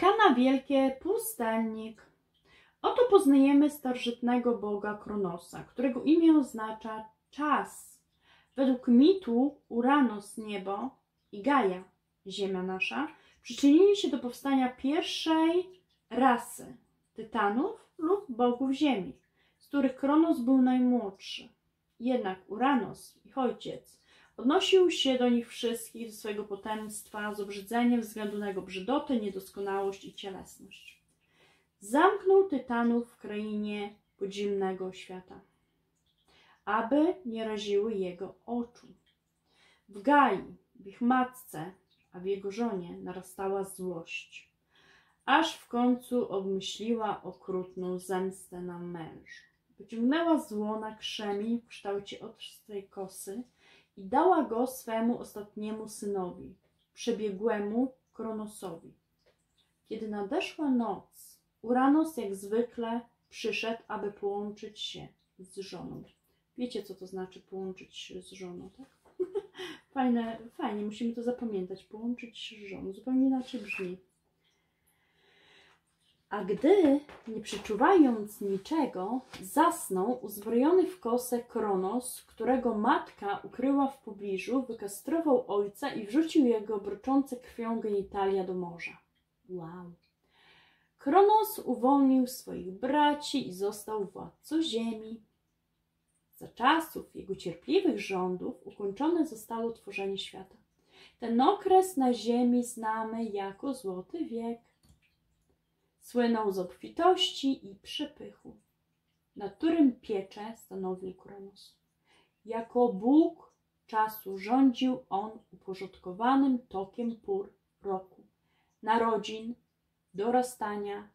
Arkana Wielkie, pustelnik. Oto poznajemy starożytnego boga Kronosa, którego imię oznacza czas. Według mitu Uranos niebo i Gaia, ziemia nasza, przyczynili się do powstania pierwszej rasy tytanów lub bogów ziemi, z których Kronos był najmłodszy. Jednak Uranos, ich ojciec, odnosił się do nich wszystkich, do swojego potęstwa, z obrzydzeniem względu na jego brzydotę, niedoskonałość i cielesność. Zamknął tytanów w krainie podziemnego świata, aby nie raziły jego oczu. W Gai, w ich matce, a w jego żonie narastała złość, aż w końcu obmyśliła okrutną zemstę na mężu. Wyciągnęła z łona krzemień w kształcie ostrej kosy i dała go swemu ostatniemu synowi, przebiegłemu Kronosowi. Kiedy nadeszła noc, Uranos jak zwykle przyszedł, aby połączyć się z żoną. Wiecie, co to znaczy połączyć się z żoną, tak? Fajne, fajnie, musimy to zapamiętać. Połączyć się z żoną. Zupełnie inaczej brzmi. A gdy, nie przeczuwając niczego, zasnął uzbrojony w kosę Kronos, którego matka ukryła w pobliżu, wykastrował ojca i wrzucił jego broczące krwią genitalia do morza. Wow! Kronos uwolnił swoich braci i został władcą ziemi. Za czasów jego cierpliwych rządów ukończone zostało tworzenie świata. Ten okres na ziemi znamy jako Złoty Wiek. Słynął z obfitości i przepychu, nad którym piecze stanowił Kronos. Jako Bóg czasu rządził on uporządkowanym tokiem pór roku, narodzin, dorastania,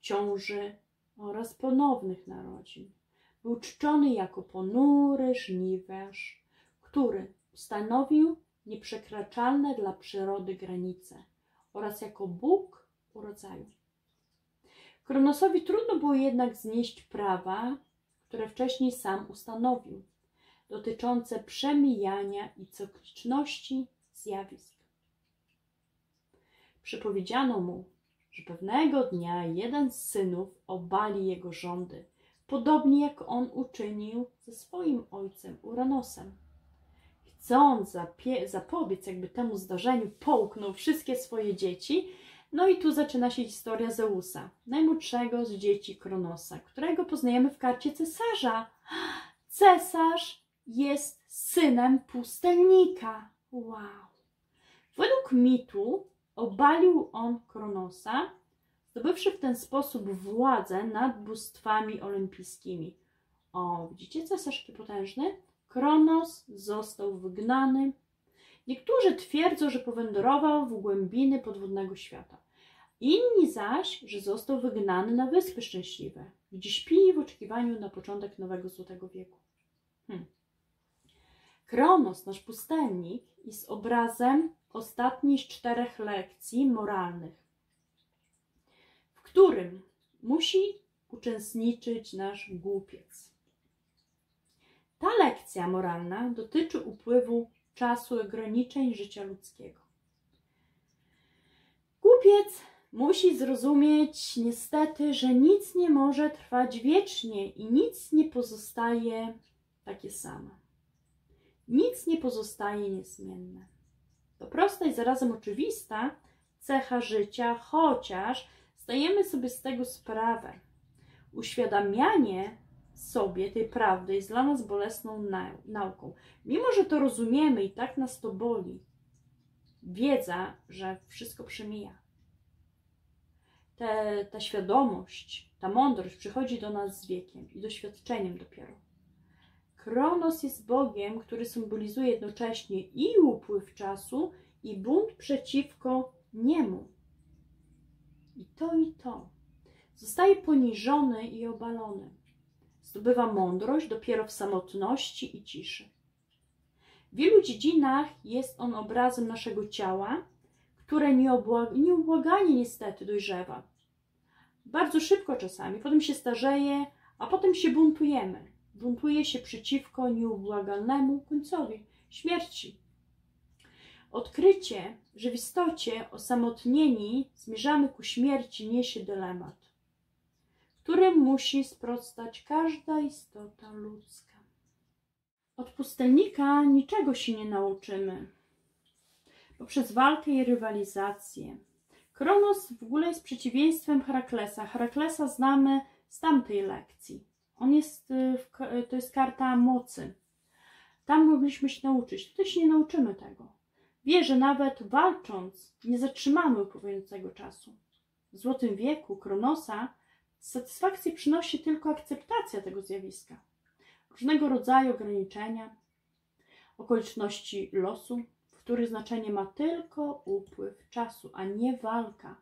ciąży oraz ponownych narodzin. Był czczony jako ponury żniwiarz, który ustanowił nieprzekraczalne dla przyrody granice oraz jako Bóg urodzaju. Kronosowi trudno było jednak znieść prawa, które wcześniej sam ustanowił, dotyczące przemijania i cykliczności zjawisk. Przypowiedziano mu, że pewnego dnia jeden z synów obali jego rządy, podobnie jak on uczynił ze swoim ojcem Uranosem. Chcąc zapobiec jakby temu zdarzeniu, połknął wszystkie swoje dzieci, no i tu zaczyna się historia Zeusa, najmłodszego z dzieci Kronosa, którego poznajemy w karcie cesarza. Cesarz jest synem pustelnika. Wow. Według mitu obalił on Kronosa, zdobywszy w ten sposób władzę nad bóstwami olimpijskimi. O, widzicie, cesarz potężny? Kronos został wygnany. Niektórzy twierdzą, że powędrował w głębiny podwodnego świata. Inni zaś, że został wygnany na Wyspy Szczęśliwe, gdzie śpi w oczekiwaniu na początek nowego Złotego Wieku. Hmm. Kronos, nasz pustelnik, jest obrazem ostatniej z czterech lekcji moralnych, w którym musi uczestniczyć nasz głupiec. Ta lekcja moralna dotyczy upływu czasu ograniczeń życia ludzkiego. Głupiec musi zrozumieć niestety, że nic nie może trwać wiecznie i nic nie pozostaje takie same. Nic nie pozostaje niezmienne. To prosta i zarazem oczywista cecha życia, chociaż zdajemy sobie z tego sprawę. Uświadamianie sobie tej prawdy jest dla nas bolesną nauką. Mimo, że to rozumiemy i tak nas to boli, wiedza, że wszystko przemija. Te, ta świadomość, ta mądrość przychodzi do nas z wiekiem i doświadczeniem dopiero. Kronos jest Bogiem, który symbolizuje jednocześnie i upływ czasu, i bunt przeciwko niemu. I to, i to. Zostaje poniżony i obalony. Zdobywa mądrość dopiero w samotności i ciszy. W wielu dziedzinach jest on obrazem naszego ciała, które nieubłaganie niestety dojrzewa. Bardzo szybko czasami, potem się starzeje, a potem się buntujemy buntuje się przeciwko nieubłagalnemu końcowi śmierci. Odkrycie, że w istocie osamotnieni zmierzamy ku śmierci, niesie dylemat, którym musi sprostać każda istota ludzka. Od pustelnika niczego się nie nauczymy, poprzez walkę i rywalizację. Kronos w ogóle jest przeciwieństwem Heraklesa. Heraklesa znamy z tamtej lekcji. On jest, y, to jest karta mocy. Tam mogliśmy się nauczyć. Tutaj się nie nauczymy tego. Wie, że nawet walcząc nie zatrzymamy upływającego czasu. W Złotym Wieku Kronosa satysfakcję przynosi tylko akceptacja tego zjawiska. Różnego rodzaju ograniczenia, okoliczności losu, w których znaczenie ma tylko upływ czasu, a nie walka,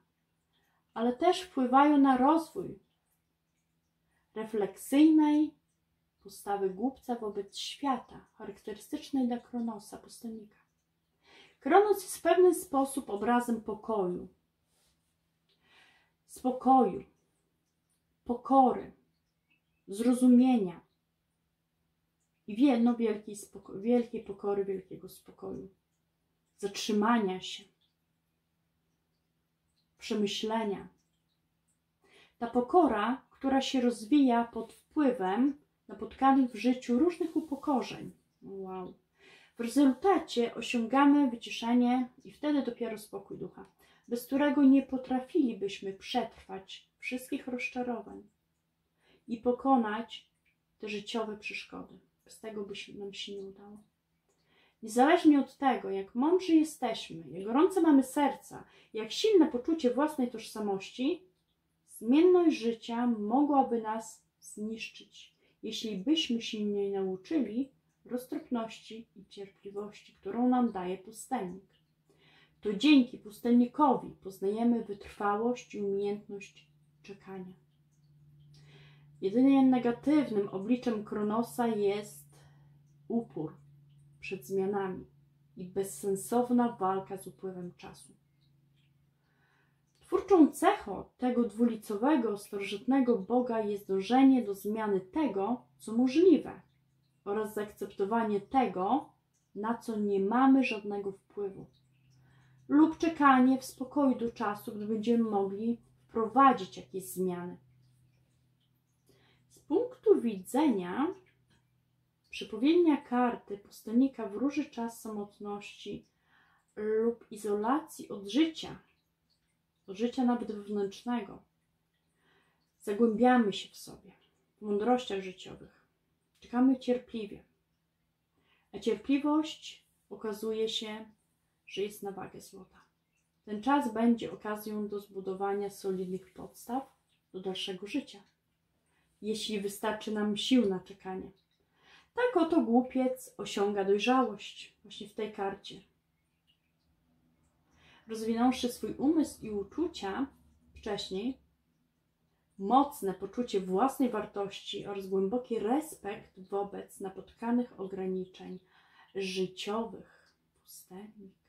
ale też wpływają na rozwój refleksyjnej postawy głupca wobec świata, charakterystycznej dla Kronosa, pustelnika. Kronos jest w pewien sposób obrazem pokoju, spokoju, pokory, zrozumienia i no, wielkiej, spoko- wielkiej pokory, wielkiego spokoju, zatrzymania się, przemyślenia. Ta pokora, która się rozwija pod wpływem napotkanych w życiu różnych upokorzeń. Wow. W rezultacie osiągamy wyciszenie i wtedy dopiero spokój ducha, bez którego nie potrafilibyśmy przetrwać wszystkich rozczarowań i pokonać te życiowe przeszkody. Bez tego by się, nam się nie udało. Niezależnie od tego, jak mądrzy jesteśmy, jak gorące mamy serca, jak silne poczucie własnej tożsamości, zmienność życia mogłaby nas zniszczyć, jeśli byśmy się nie nauczyli roztropności i cierpliwości, którą nam daje pustelnik. To dzięki pustelnikowi poznajemy wytrwałość i umiejętność czekania. Jedynie negatywnym obliczem Kronosa jest upór przed zmianami i bezsensowna walka z upływem czasu. Twórczą cechą tego dwulicowego, starożytnego Boga jest dążenie do zmiany tego, co możliwe, oraz zaakceptowanie tego, na co nie mamy żadnego wpływu, lub czekanie w spokoju do czasu, gdy będziemy mogli wprowadzić jakieś zmiany. Z punktu widzenia przepowiednia karty pustelnika wróży czas samotności lub izolacji od życia, od życia nawet wewnętrznego. Zagłębiamy się w sobie, w mądrościach życiowych Czekamy cierpliwie. A cierpliwość okazuje się, że jest na wagę złota. Ten czas będzie okazją do zbudowania solidnych podstaw do dalszego życia, jeśli wystarczy nam sił na czekanie. Tak oto głupiec osiąga dojrzałość właśnie w tej karcie. Rozwinąwszy swój umysł i uczucia wcześniej, mocne poczucie własnej wartości oraz głęboki respekt wobec napotkanych ograniczeń życiowych. Pustelnik.